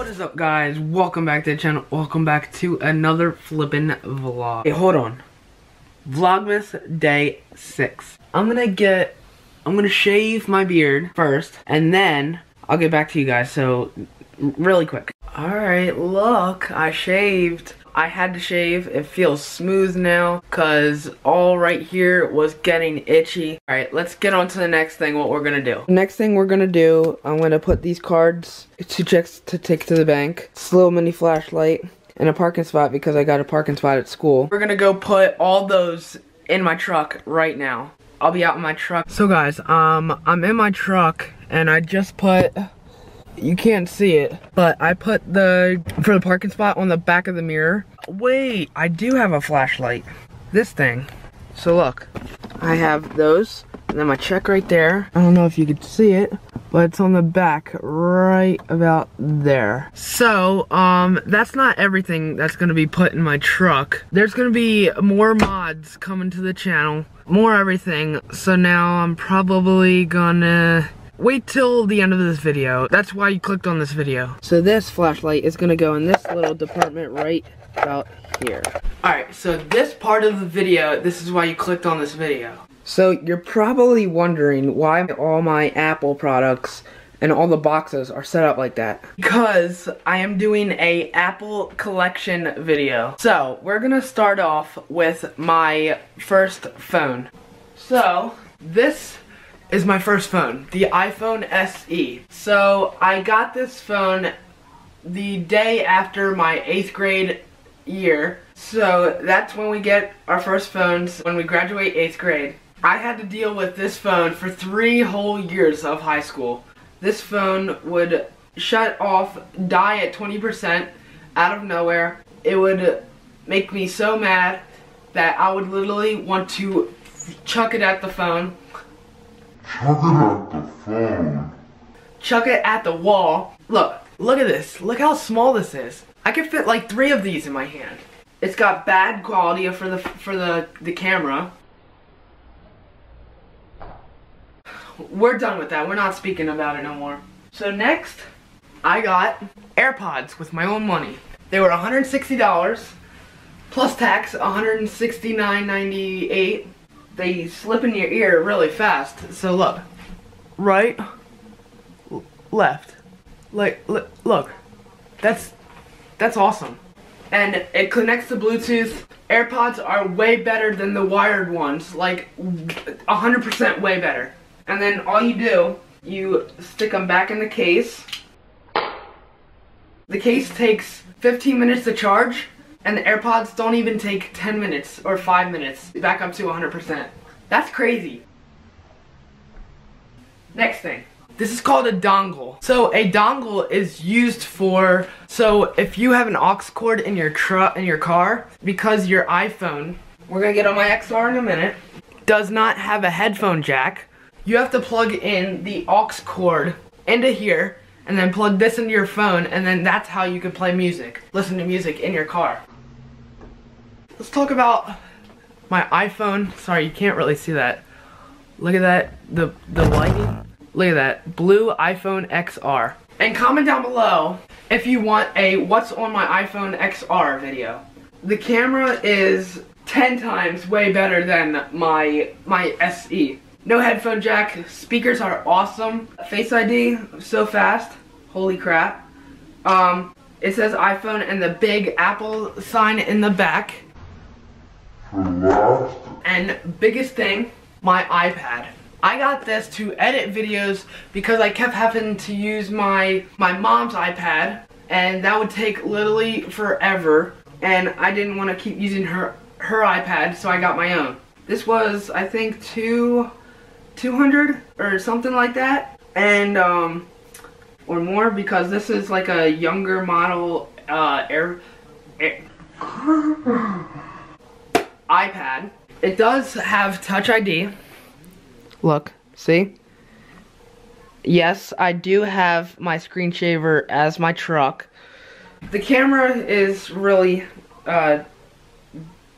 What is up guys? Welcome back to the channel. Welcome back to another flippin' vlog. Hey, hold on. Vlogmas day six. I'm gonna get, I'm gonna shave my beard first and then I'll get back to you guys. So really quick. Alright, look, I shaved. I had to shave. It feels smooth now because all right here was getting itchy. All right, let's get on to the next thing, what we're going to do. Next thing we're going to do, I'm going to put these cards, two checks to take to the bank, slow mini flashlight, and a parking spot because I got a parking spot at school. We're going to go put all those in my truck right now. I'll be out in my truck. So guys, um, I'm in my truck and I just put you can't see it, but I put the, for the parking spot on the back of the mirror. Wait, I do have a flashlight. This thing. So look, I have those, and then my check right there. I don't know if you could see it, but it's on the back right about there. So, um, that's not everything that's gonna be put in my truck. There's gonna be more mods coming to the channel, more everything. So now I'm probably gonna wait till the end of this video. That's why you clicked on this video. So this flashlight is gonna go in this little department right about here. Alright, so this part of the video, this is why you clicked on this video. So you're probably wondering why all my Apple products and all the boxes are set up like that. Because I am doing a Apple collection video. So, we're gonna start off with my first phone. So, this is my first phone, the iPhone SE. So I got this phone the day after my 8th grade year. So that's when we get our first phones, when we graduate 8th grade. I had to deal with this phone for three whole years of high school. This phone would shut off, die at 20% out of nowhere. It would make me so mad that I would literally want to chuck it at the phone Chuck it at the phone. Chuck it at the wall. Look, look at this. Look how small this is. I could fit like three of these in my hand. It's got bad quality for the for the the camera. We're done with that. We're not speaking about it no more. So next, I got AirPods with my own money. They were $160 plus tax, $169.98 they slip in your ear really fast. So look, right, left, like look, that's that's awesome. And it connects to Bluetooth. AirPods are way better than the wired ones, like 100% way better. And then all you do, you stick them back in the case. The case takes 15 minutes to charge, and the AirPods don't even take 10 minutes or 5 minutes back up to 100%. That's crazy. Next thing. This is called a dongle. So a dongle is used for, so if you have an aux cord in your truck, in your car, because your iPhone, we're gonna get on my XR in a minute, does not have a headphone jack, you have to plug in the aux cord into here, and then plug this into your phone, and then that's how you can play music, listen to music in your car. Let's talk about my iPhone. Sorry, you can't really see that. Look at that, the, the lighting. Look at that, blue iPhone XR. And comment down below if you want a what's on my iPhone XR video. The camera is 10 times way better than my, my SE. No headphone jack, speakers are awesome. Face ID, so fast, holy crap. Um, it says iPhone and the big Apple sign in the back. And biggest thing, my iPad. I got this to edit videos because I kept having to use my my mom's iPad and that would take literally forever and I didn't want to keep using her her iPad so I got my own. This was I think two 200 or something like that and um or more because this is like a younger model uh air, air iPad. It does have Touch ID. Look, see? Yes, I do have my screen shaver as my truck. The camera is really, uh,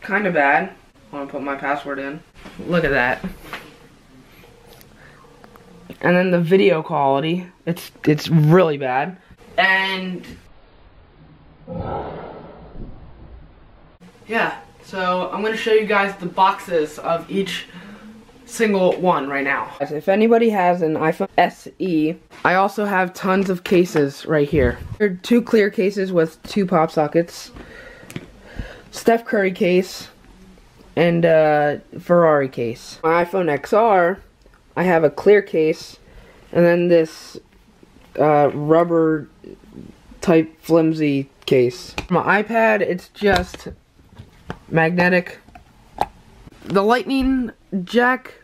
kind of bad. I want to put my password in. Look at that. And then the video quality, it's it's really bad. And Yeah, so I'm gonna show you guys the boxes of each single one right now. If anybody has an iPhone SE, I also have tons of cases right here. There are two clear cases with two pop sockets, Steph Curry case, and uh, Ferrari case. My iPhone XR, I have a clear case, and then this uh, rubber type flimsy case. My iPad, it's just magnetic. The lightning jack,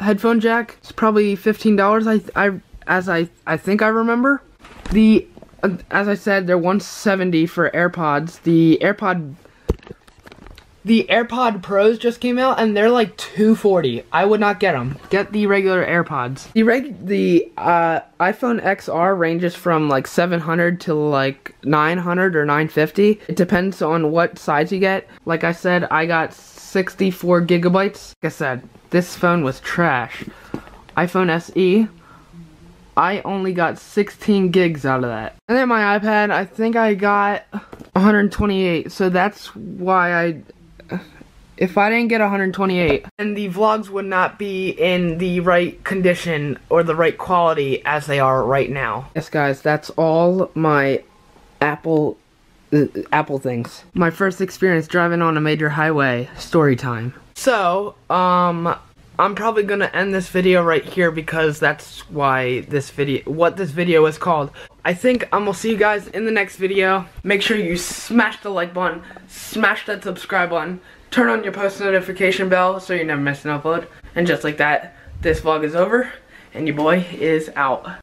headphone jack, it's probably $15 I, I, as I, I think I remember. The, uh, as I said, they're 170 for AirPods. The AirPod the AirPod Pros just came out and they're like 240. I would not get them. Get the regular AirPods. The reg the uh, iPhone XR ranges from like 700 to like 900 or 950. It depends on what size you get. Like I said, I got 64 gigabytes. Like I said, this phone was trash. iPhone SE, I only got 16 gigs out of that. And then my iPad, I think I got 128. So that's why I if I didn't get 128, then the vlogs would not be in the right condition or the right quality as they are right now. Yes, guys, that's all my Apple uh, Apple things. My first experience driving on a major highway, story time. So, um, I'm probably gonna end this video right here because that's why this video, what this video is called. I think I'm um, will see you guys in the next video. Make sure you smash the like button, smash that subscribe button, turn on your post notification bell so you never miss an upload. And just like that, this vlog is over and your boy is out.